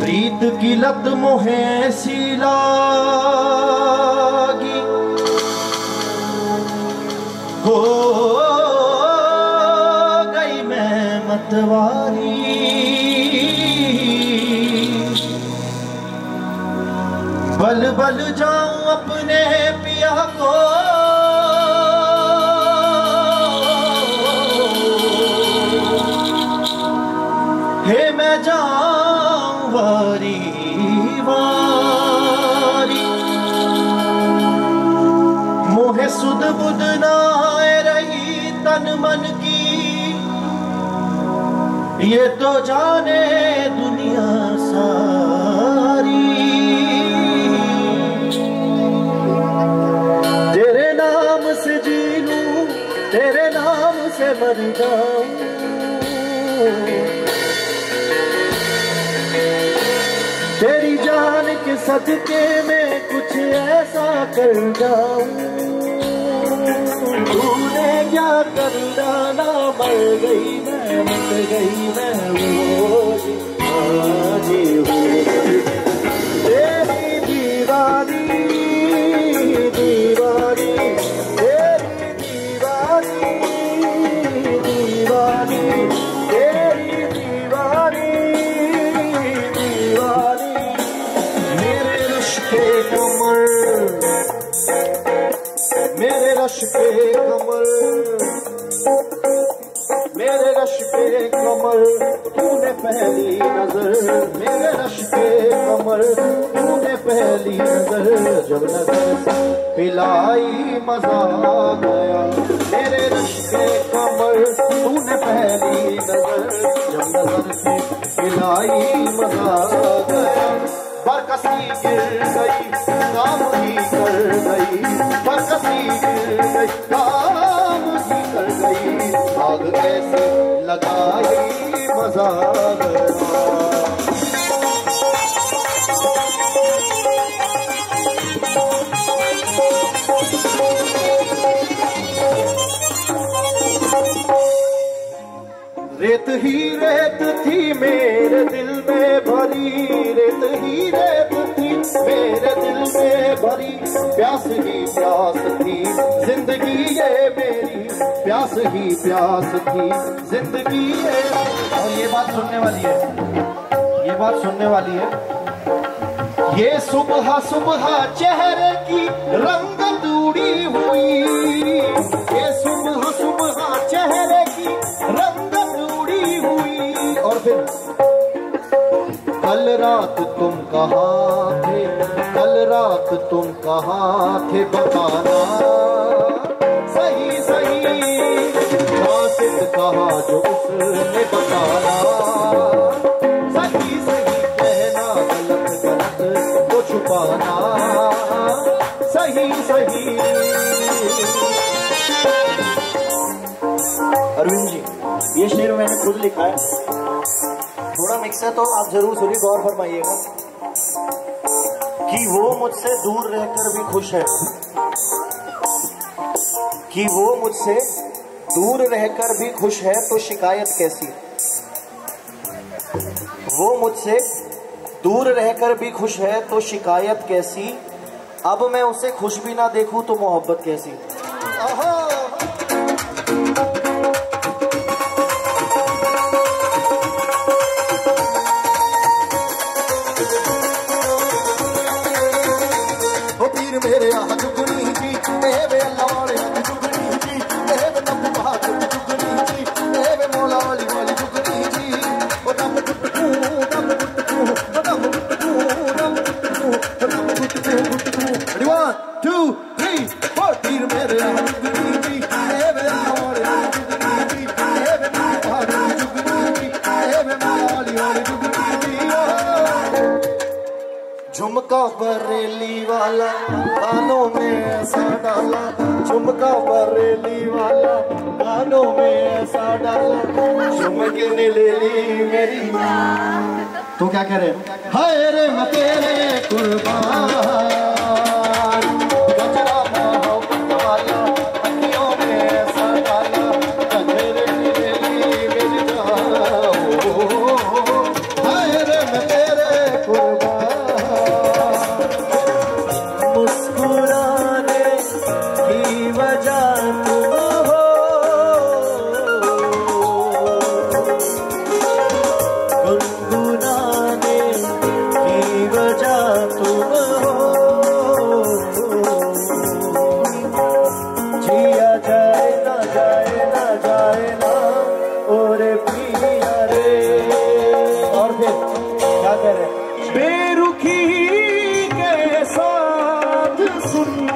प्रीत की लत मोहे सिलागी हो गई मैं मतवारी। बल बल जाऊँ अपने पिया को। हे मैं जाऊँ वारी वारी। मोहे सुध बुध नाए रही तन मन की। ये तो जाने दुनिया सारी। तेरे नाम से जी लूँ तेरे नाम से मर जाऊँ। सदके में कुछ ऐसा कर जाऊँ। तूने क्या कर डाला? मर गई मैं, मर गई मैं वो तेरी दीवानी दीवानी, तेरी दीवानी दीवानी। मेरे रश के कमर मेरे रश के कमर तूने पहली नज़र। मेरे रश के कमर तूने पहली नज़र। जब नज़र पिलाई मज़ा गया। मेरे रश के कमर तूने पहली नज़र। जब नज़र पिलाई मज़ा बरकसी गिर गई काम ही कर गई बरकसी गिर गई काम ही कर गई। आग कैसे लगाई मज़ा रेत ही रेत थी, मेरे दिल में भरी रेत ही रेत थी, मेरे दिल में भरी प्यास ही प्यास थी, ज़िंदगी ये मेरी प्यास ही प्यास थी, ज़िंदगी ये और ये बात सुनने वाली है, ये बात सुनने वाली है। ये सुबह सुबह चेहरे की रंगत उड़ी हुई, ये सुबह फिर। कल रात तुम कहा थे? कल रात तुम कहा थे? बताना सही सही। कासिद कहा जो उसने बताना सही सही। कहना गलत गलत को छुपाना सही सही। अरविंद जी, ये शेर मैंने खुद लिखा है। थोड़ा मिक्स है तो आप ज़रूर सुनिए, गौर फरमाइएगा कि वो मुझसे दूर रहकर भी खुश है। कि वो मुझसे दूर रहकर भी खुश है तो शिकायत कैसी? वो मुझसे दूर रहकर भी खुश है तो शिकायत कैसी? अब मैं उसे खुश भी ना देखूँ तो मोहब्बत कैसी? मेरे आह जुगनी बरेली वाला कानों में ऐसा डाला। झुमका बरेली वाला कानों में ऐसा डाला। झुमके ने ले ली मेरी तो क्या कह रहे हाय रे मैं तेरे कुर्बान। Сунна.